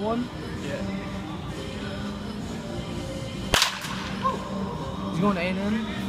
one? Yeah. Oh. He's going to A then?